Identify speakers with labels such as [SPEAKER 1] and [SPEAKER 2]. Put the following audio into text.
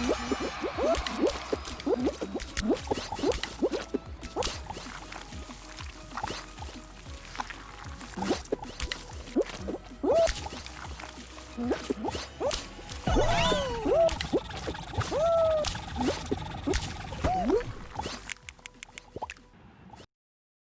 [SPEAKER 1] Woo!